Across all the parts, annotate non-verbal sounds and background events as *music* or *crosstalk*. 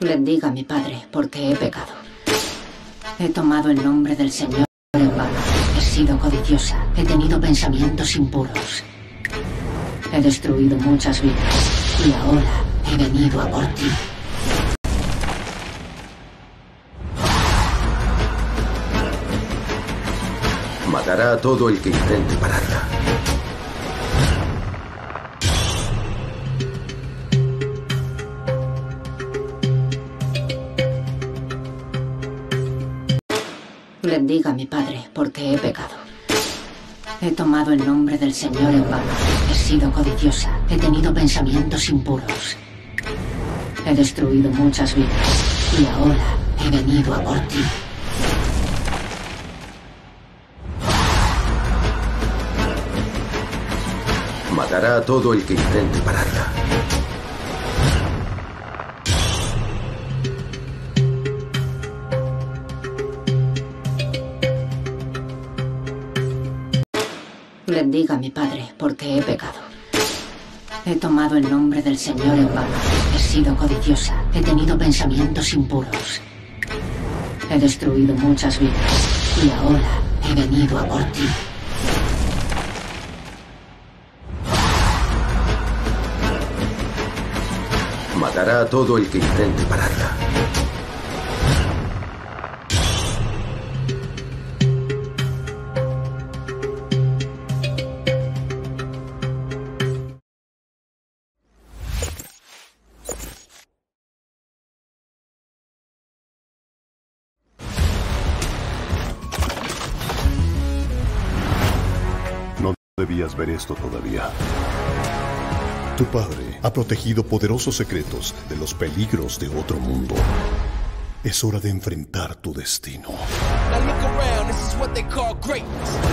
Bendiga a mi padre, porque he pecado. He tomado el nombre del Señor en vano. He sido codiciosa. He tenido pensamientos impuros. He destruido muchas vidas. Y ahora he venido a por ti. Matará a todo el que intente pararla. Bendiga mi padre, porque he pecado. He tomado el nombre del Señor en vano. He sido codiciosa. He tenido pensamientos impuros. He destruido muchas vidas. Y ahora he venido a por ti. Matará a todo el que intente pararla. Bendiga mi padre, porque he pecado. He tomado el nombre del Señor en vano. He sido codiciosa. He tenido pensamientos impuros. He destruido muchas vidas. Y ahora he venido a por ti. Matará a todo el que intente pararla. Debías ver esto todavía. Tu padre ha protegido poderosos secretos de los peligros de otro mundo. Es hora de enfrentar tu destino.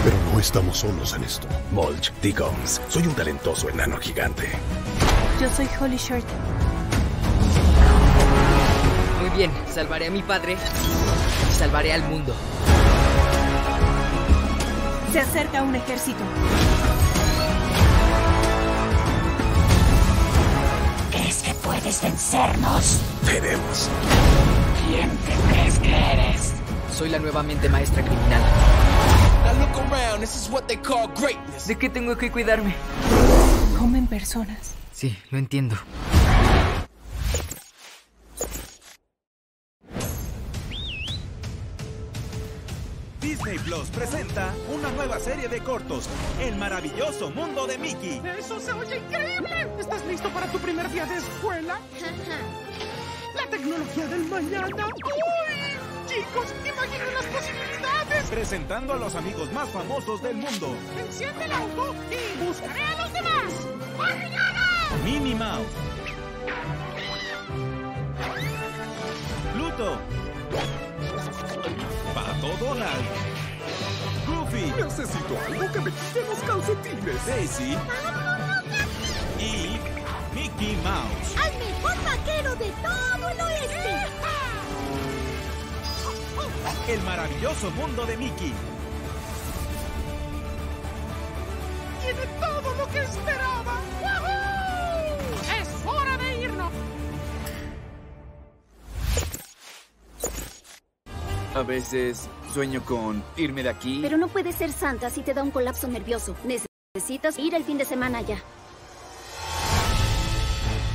Pero no estamos solos en esto. Mulch, Dickens, soy un talentoso enano gigante. Yo soy Holly Short. Muy bien, salvaré a mi padre y salvaré al mundo. Se acerca un ejército. Puedes vencernos? Veremos. ¿Quién te crees que eres? Soy la nueva mente maestra criminal. Now look around, this is what they call greatness. ¿De qué tengo que cuidarme? Comen personas. Sí, lo entiendo. Plus presenta una nueva serie de cortos, El maravilloso mundo de Mickey. ¡Eso se oye increíble! ¿Estás listo para tu primer día de escuela? *laughs* ¡La tecnología del mañana! ¡Uy! Chicos, imaginen las posibilidades. Presentando a los amigos más famosos del mundo. Enciende el auto y buscaré a los demás. ¡Mañana! Minnie Mouse. Pluto. Pato Donald. Goofy. Necesito algo que me quite los calcetines. Daisy. Y Mickey Mouse. ¡Al mejor vaquero de todo el oeste! El maravilloso mundo de Mickey. Tiene todo lo que esperaba. ¡Wahoo! ¡Es hora de irnos! A veces sueño con irme de aquí. Pero no puedes ser santa si te da un colapso nervioso. Necesitas ir el fin de semana ya.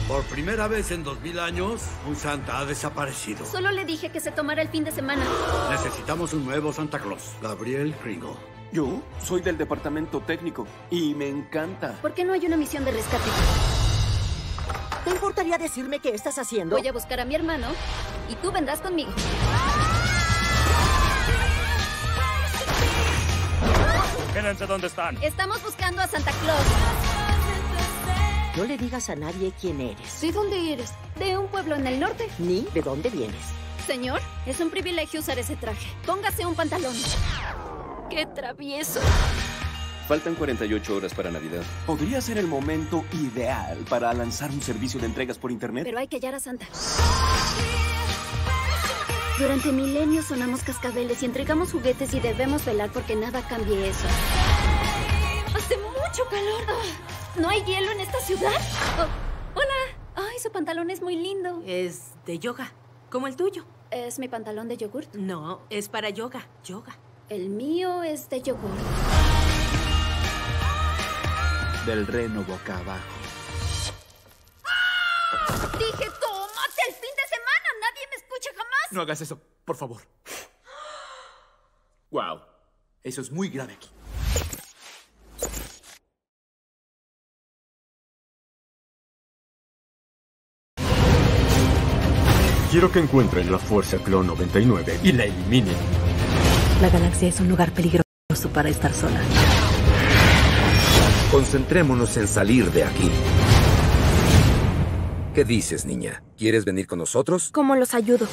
Por primera vez en dos mil años, un Santa ha desaparecido. Solo le dije que se tomara el fin de semana. Necesitamos un nuevo Santa Claus. Gabriel Kringle. Yo soy del departamento técnico y me encanta. ¿Por qué no hay una misión de rescate? ¿Te importaría decirme qué estás haciendo? Voy a buscar a mi hermano y tú vendrás conmigo. Quédense donde están. Estamos buscando a Santa Claus. No le digas a nadie quién eres. ¿De dónde eres? De un pueblo en el norte. Ni de dónde vienes. Señor, es un privilegio usar ese traje. Póngase un pantalón. ¡Qué travieso! Faltan 48 horas para Navidad. Podría ser el momento ideal para lanzar un servicio de entregas por internet. Pero hay que hallar a Santa. Durante milenios sonamos cascabeles y entregamos juguetes y debemos velar porque nada cambie eso. Mucho calor. ¿No hay hielo en esta ciudad? Oh, hola. Ay, su pantalón es muy lindo. Es de yoga. Como el tuyo. ¿Es mi pantalón de yogurt? No, es para yoga. Yoga. El mío es de yogurt. Del reno boca abajo. Dije, tómate el fin de semana. Nadie me escucha jamás. No hagas eso, por favor. Wow. Eso es muy grave aquí. Quiero que encuentren la Fuerza Clon 99 y la eliminen. La galaxia es un lugar peligroso para estar sola. Concentrémonos en salir de aquí. ¿Qué dices, niña? ¿Quieres venir con nosotros? ¿Cómo los ayudo?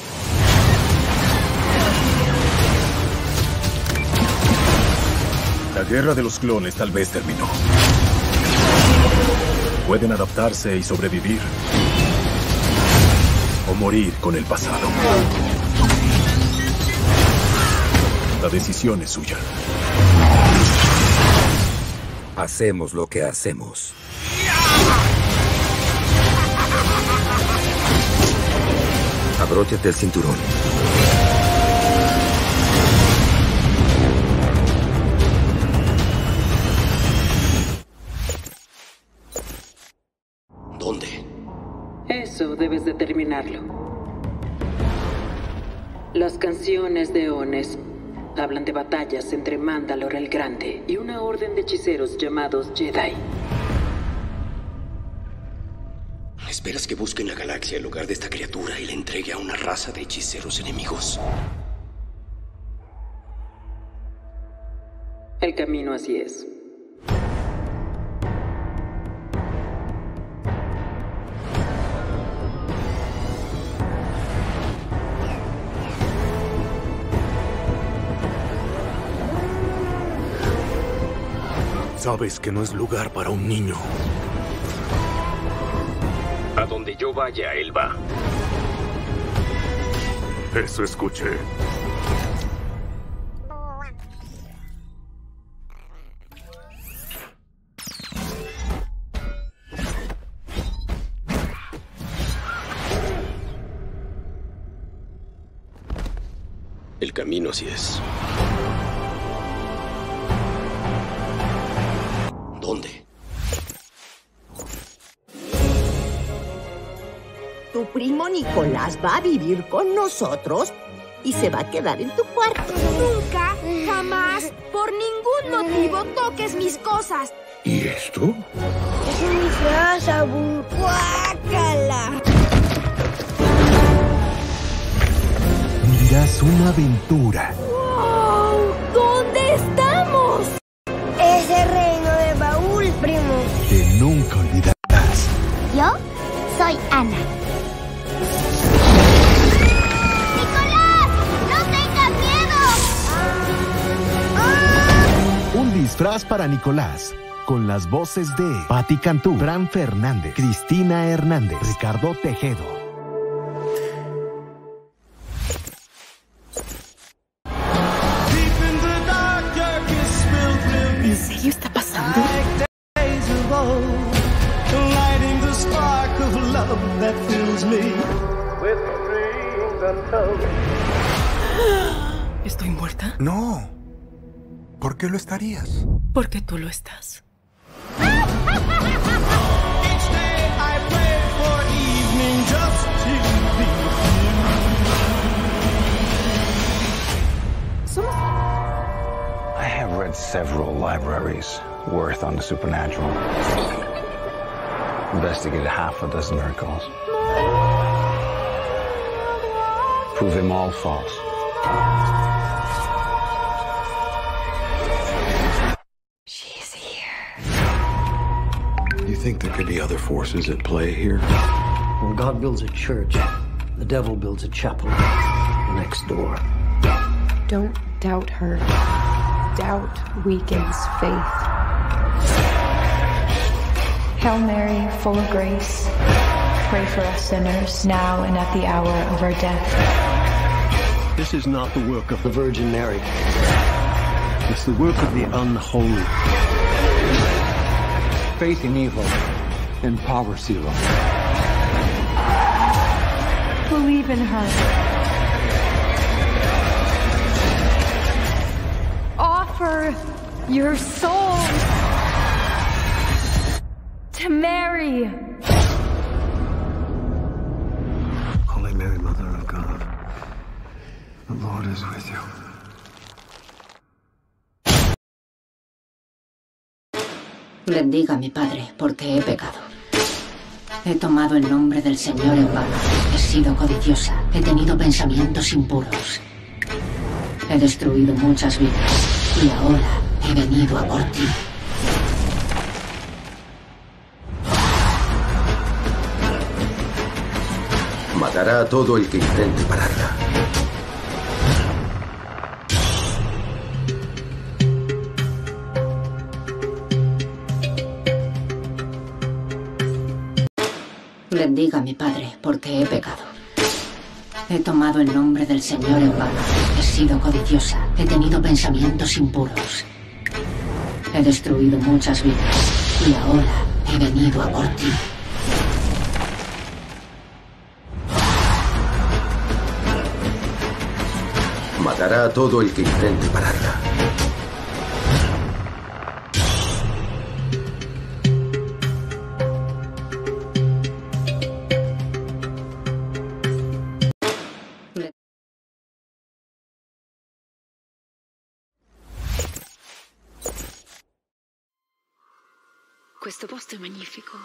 La guerra de los clones tal vez terminó. Pueden adaptarse y sobrevivir. O morir con el pasado. La decisión es suya. Hacemos lo que hacemos. Abróchate el cinturón. Las canciones de Ones hablan de batallas entre Mandalor el Grande y una orden de hechiceros llamados Jedi. ¿Esperas que busque en la galaxia el lugar de esta criatura y la entregue a una raza de hechiceros enemigos? El camino así es. Sabes que no es lugar para un niño. A donde yo vaya, él va. Eso escuché. El camino así es. ¿Dónde? Tu primo Nicolás va a vivir con nosotros y se va a quedar en tu cuarto. Nunca, jamás, por ningún motivo toques mis cosas. ¿Y esto? Es un disfraz, Abu. ¡Guácala! Vivirás una aventura. Soy Ana. Un disfraz para Nicolás. Con las voces de Patti Cantú, Fran Fernández, Cristina Hernández, Ricardo Tejedo. ¿Estoy muerta? No. ¿Por qué lo estarías? Porque tú lo estás. Each day I pray for evening just to be I have read several libraries worth on the supernatural. Investigated half a dozen miracles. Prove them all false. Think there could be other forces at play here? When God builds a church, the devil builds a chapel next door. Don't doubt her. Doubt weakens faith. Hail Mary, full of grace, pray for us sinners, now and at the hour of our death. This is not the work of the Virgin Mary. It's the work of the unholy. Faith in evil empowers zero. believe in her. Offer your soul to Mary. Holy Mary, Mother of God, the Lord is with you. Bendiga a mi padre, porque he pecado. He tomado el nombre del Señor en vano. He sido codiciosa. He tenido pensamientos impuros. He destruido muchas vidas. Y ahora he venido a por ti. Matará a todo el que intente pararla. Bendiga a mi padre, porque he pecado. He tomado el nombre del Señor en vano. He sido codiciosa. He tenido pensamientos impuros. He destruido muchas vidas. Y ahora he venido a por ti. Matará a todo el que intente pararla. È magnifico.